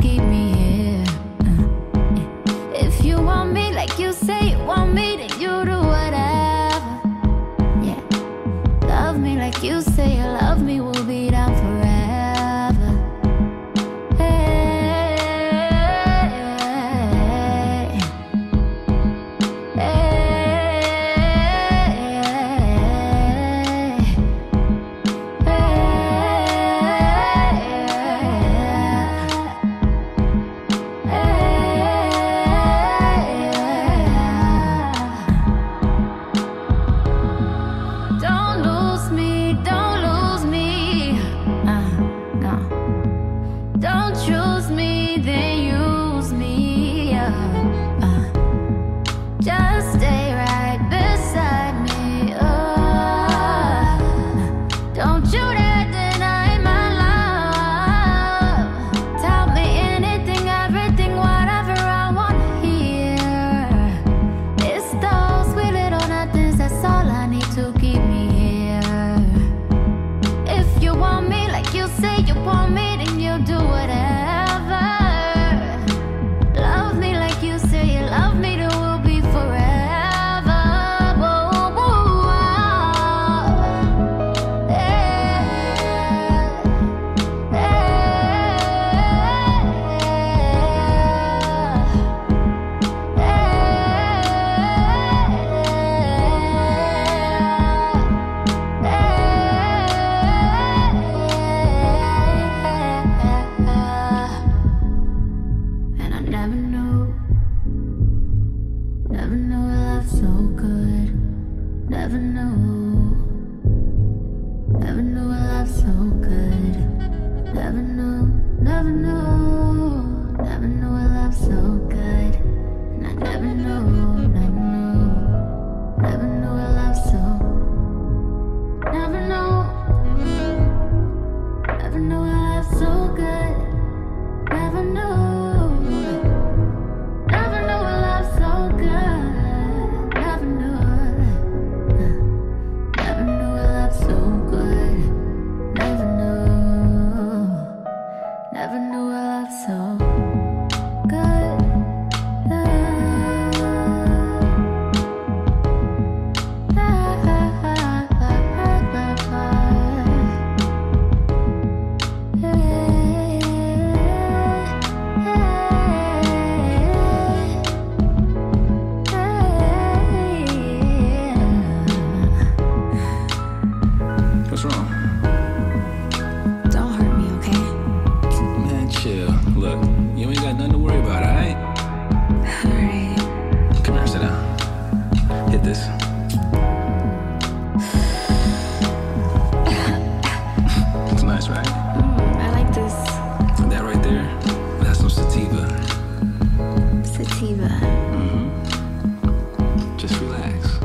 keep me here. Uh, if you want me like you say you want me, then you do whatever. Yeah, love me like you say. never knew a love so. What's wrong? this. It's nice, right? Mm, I like this. That right there, that's some sativa. Sativa. Mhm. Just relax.